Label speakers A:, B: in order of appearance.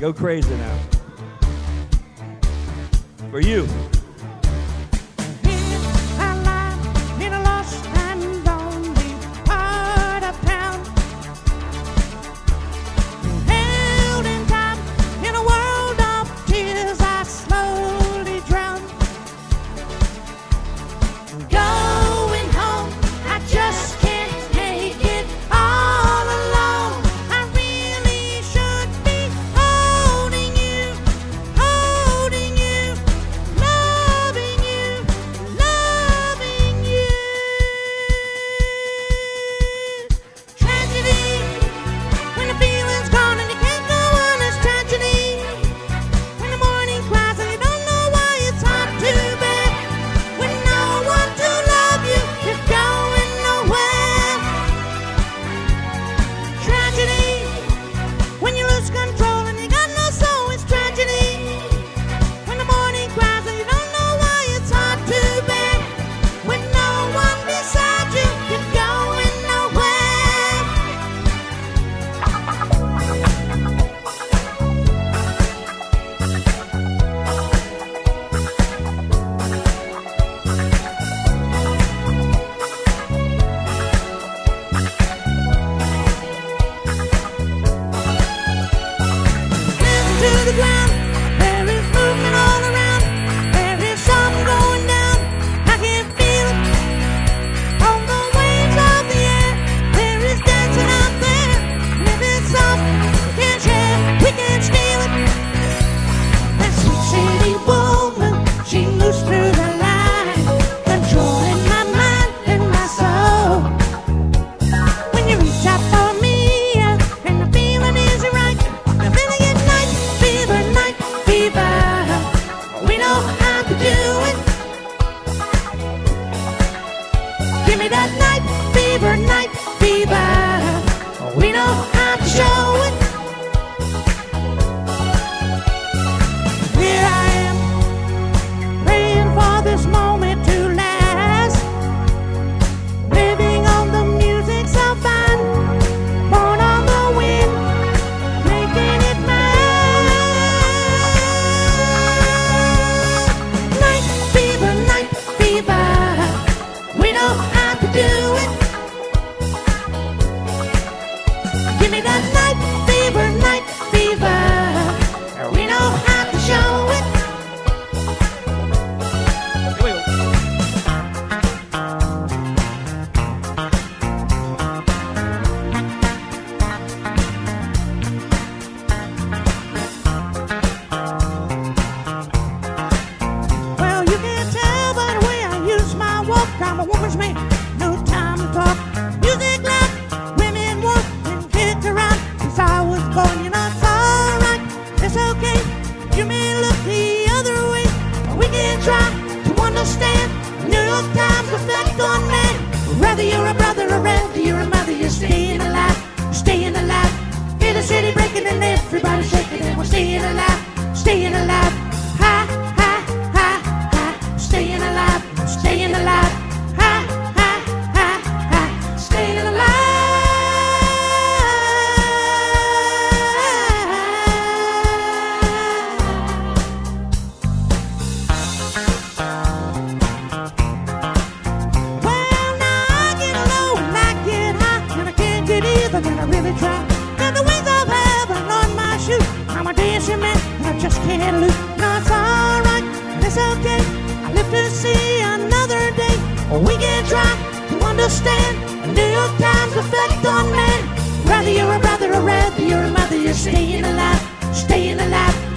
A: Go crazy now. For you.
B: Oh. those times reflect on me. Whether you're a brother or relative, you're a mother, you're staying alive, staying alive. In the city breaking and everybody shaking and we're staying alive, staying alive. Ha, ha, ha, ha, staying alive, staying alive. track. Got the wings of heaven on my shoe. I'm a dancing man, and I just can't lose. No, it's alright, and it's okay. I live to see another day. We can try to understand and New York Times' effect on man. Whether you're a brother or whether you're a mother, you're staying alive, staying alive.